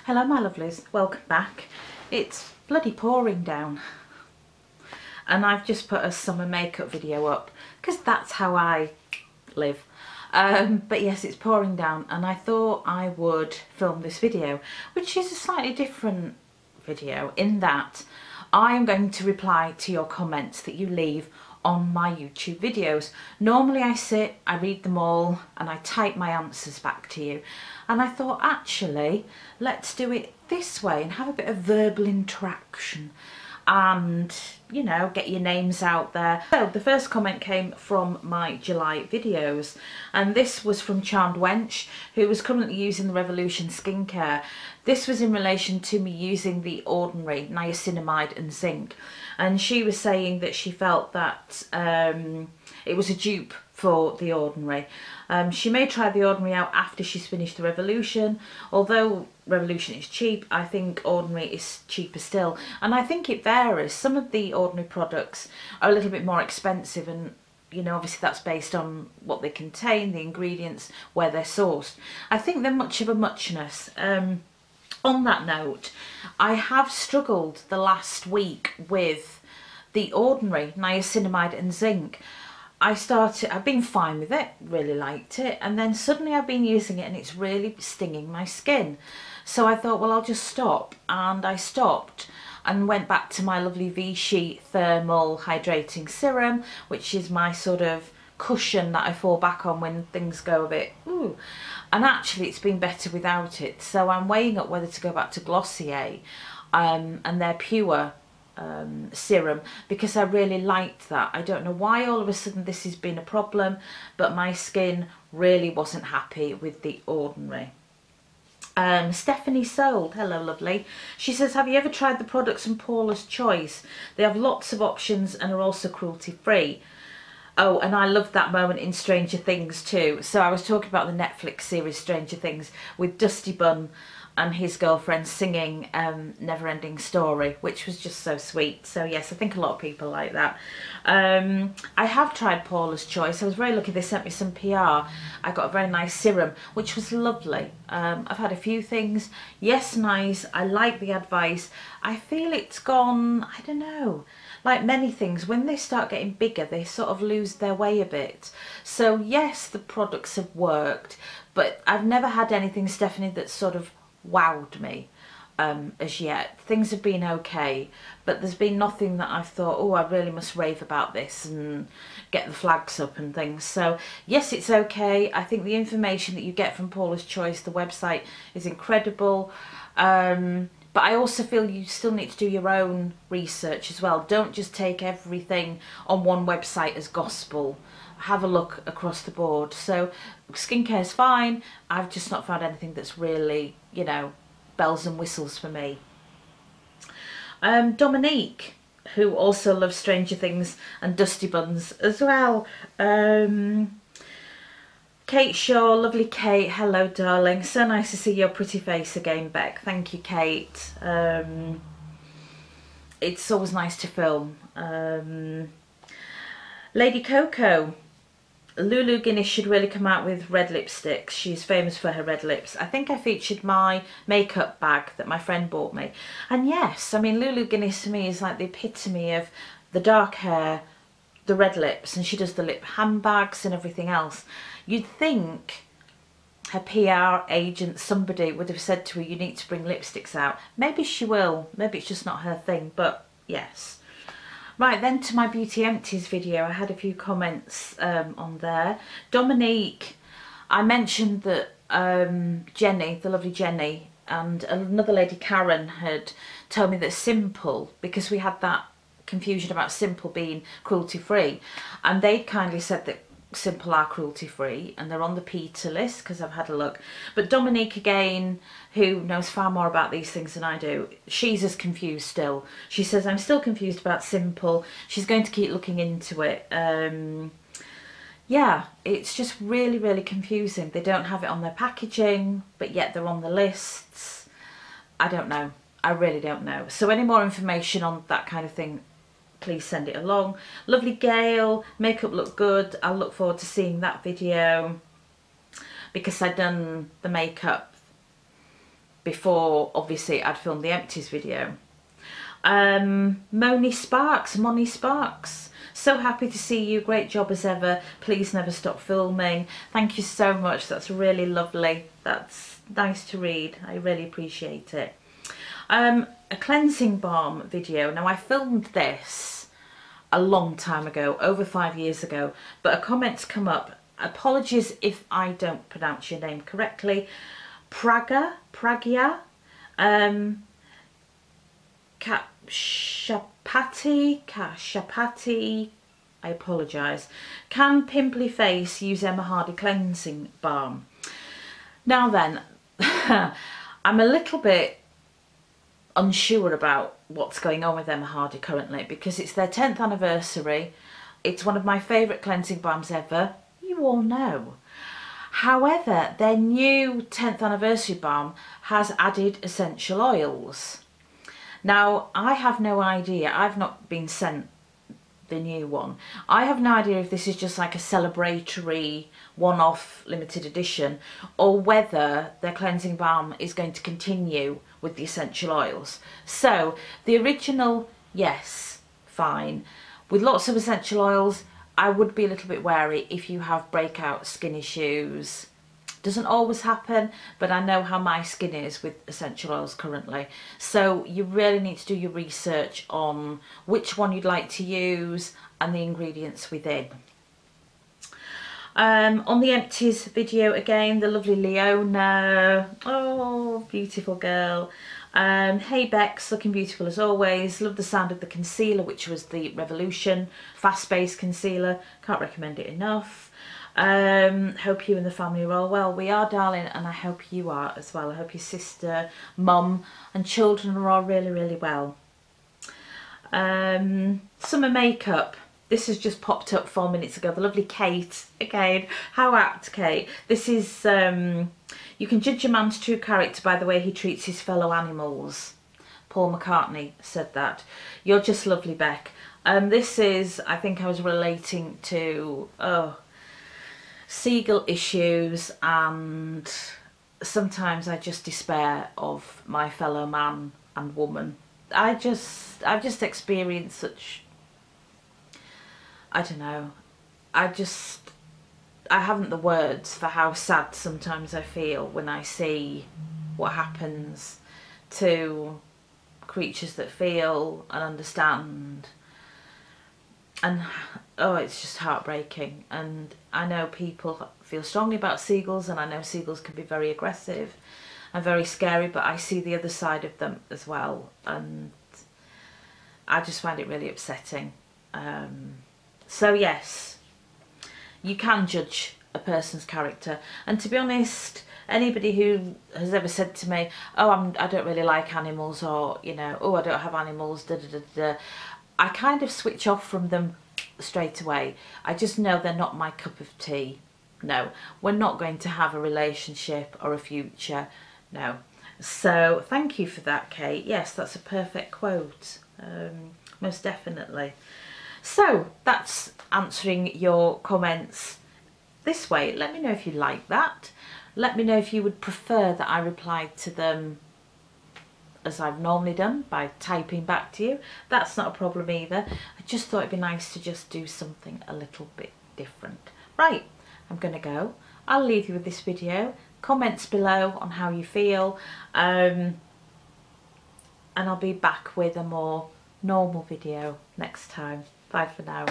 Hello my lovelies, welcome back. It's bloody pouring down and I've just put a summer makeup video up because that's how I live. Um, but yes, it's pouring down and I thought I would film this video, which is a slightly different video in that I am going to reply to your comments that you leave on my YouTube videos. Normally I sit, I read them all and I type my answers back to you. And I thought actually, let's do it this way and have a bit of verbal interaction and you know get your names out there. So the first comment came from my july videos and this was from charmed wench who was currently using the revolution skincare. This was in relation to me using the ordinary niacinamide and zinc and she was saying that she felt that um, it was a dupe for The Ordinary. Um, she may try The Ordinary out after she's finished The Revolution. Although Revolution is cheap, I think Ordinary is cheaper still. And I think it varies. Some of the Ordinary products are a little bit more expensive and you know, obviously that's based on what they contain, the ingredients, where they're sourced. I think they're much of a muchness. Um, on that note, I have struggled the last week with the ordinary niacinamide and zinc. I started, I've been fine with it, really liked it, and then suddenly I've been using it and it's really stinging my skin. So I thought, well, I'll just stop, and I stopped and went back to my lovely Vichy Thermal Hydrating Serum, which is my sort of cushion that I fall back on when things go a bit, ooh. And actually it's been better without it. So I'm weighing up whether to go back to Glossier um, and their pure um, serum because I really liked that. I don't know why all of a sudden this has been a problem, but my skin really wasn't happy with the Ordinary. Um, Stephanie Sold, hello lovely. She says, have you ever tried the products from Paula's Choice? They have lots of options and are also cruelty free. Oh, and I loved that moment in Stranger Things too. So I was talking about the Netflix series Stranger Things with Dusty Bun and his girlfriend singing um, Never Ending Story, which was just so sweet. So yes, I think a lot of people like that. Um, I have tried Paula's Choice. I was very lucky they sent me some PR. I got a very nice serum, which was lovely. Um, I've had a few things. Yes, nice. I like the advice. I feel it's gone, I don't know, like many things, when they start getting bigger, they sort of lose their way a bit. So yes, the products have worked, but I've never had anything, Stephanie, that's sort of wowed me um, as yet. Things have been okay, but there's been nothing that I've thought, oh, I really must rave about this and get the flags up and things. So yes, it's okay. I think the information that you get from Paula's Choice, the website, is incredible. Um, but I also feel you still need to do your own research as well. Don't just take everything on one website as gospel. Have a look across the board. So skincare is fine. I've just not found anything that's really you know, bells and whistles for me. Um, Dominique, who also loves Stranger Things and Dusty Buns as well. Um, Kate Shaw, lovely Kate, hello darling. So nice to see your pretty face again, Beck. Thank you, Kate. Um, it's always nice to film. Um, Lady Coco, Lulu Guinness should really come out with red lipsticks. She's famous for her red lips. I think I featured my makeup bag that my friend bought me. And yes, I mean, Lulu Guinness to me is like the epitome of the dark hair, the red lips, and she does the lip handbags and everything else. You'd think her PR agent, somebody would have said to her, you need to bring lipsticks out. Maybe she will. Maybe it's just not her thing, but yes. Right, then to my Beauty Empties video, I had a few comments um, on there. Dominique, I mentioned that um, Jenny, the lovely Jenny, and another lady, Karen, had told me that Simple, because we had that confusion about Simple being cruelty-free, and they kindly said that Simple are cruelty free and they're on the PETA list because I've had a look. But Dominique again, who knows far more about these things than I do, she's as confused still. She says, I'm still confused about Simple. She's going to keep looking into it. Um, yeah, it's just really, really confusing. They don't have it on their packaging, but yet they're on the lists. I don't know. I really don't know. So any more information on that kind of thing, please send it along. Lovely Gail, makeup looked good. I'll look forward to seeing that video because I'd done the makeup before obviously I'd filmed the empties video. Um, Moni Sparks, Moni Sparks. So happy to see you. Great job as ever. Please never stop filming. Thank you so much. That's really lovely. That's nice to read. I really appreciate it. Um, a cleansing balm video. Now I filmed this a long time ago, over five years ago, but a comment's come up. Apologies if I don't pronounce your name correctly. Praga, Pragya, um, Shapati, Shapati, I apologise. Can Pimply Face use Emma Hardy Cleansing Balm? Now then, I'm a little bit unsure about what's going on with Emma Hardy currently because it's their 10th anniversary. It's one of my favourite cleansing balms ever. You all know. However, their new 10th anniversary balm has added essential oils. Now, I have no idea. I've not been sent the new one. I have no idea if this is just like a celebratory one-off limited edition or whether their cleansing balm is going to continue with the essential oils. So the original, yes, fine. With lots of essential oils, I would be a little bit wary if you have breakout skin issues. Doesn't always happen, but I know how my skin is with essential oils currently. So you really need to do your research on which one you'd like to use and the ingredients within. Um, on the empties video again, the lovely Leona. Oh, beautiful girl. Um, hey Bex, looking beautiful as always. Love the sound of the concealer, which was the Revolution Fast Base Concealer. Can't recommend it enough. Um, hope you and the family are all well. We are, darling, and I hope you are as well. I hope your sister, mum, and children are all really, really well. Um, summer makeup. This has just popped up four minutes ago. The lovely Kate. Again, how apt, Kate. This is, um, you can judge a man's true character by the way he treats his fellow animals. Paul McCartney said that. You're just lovely, Beck. Um, this is, I think I was relating to, oh, seagull issues and sometimes I just despair of my fellow man and woman. I just, I've just experienced such I don't know. I just, I haven't the words for how sad sometimes I feel when I see what happens to creatures that feel and understand. And oh, it's just heartbreaking. And I know people feel strongly about seagulls, and I know seagulls can be very aggressive and very scary, but I see the other side of them as well. And I just find it really upsetting. Um, so yes, you can judge a person's character. And to be honest, anybody who has ever said to me, oh, I'm, I don't really like animals or, you know, oh, I don't have animals, da, da, da, da, I kind of switch off from them straight away. I just know they're not my cup of tea. No, we're not going to have a relationship or a future. No. So thank you for that, Kate. Yes, that's a perfect quote. Um, most definitely. So that's answering your comments this way. Let me know if you like that. Let me know if you would prefer that I replied to them as I've normally done by typing back to you. That's not a problem either. I just thought it'd be nice to just do something a little bit different. Right, I'm going to go. I'll leave you with this video. Comments below on how you feel. Um, and I'll be back with a more normal video next time. Bye for now.